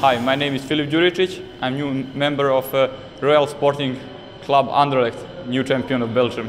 Hi, my name is Filip Juricic. I'm new member of uh, Royal Sporting Club Anderlecht, new champion of Belgium.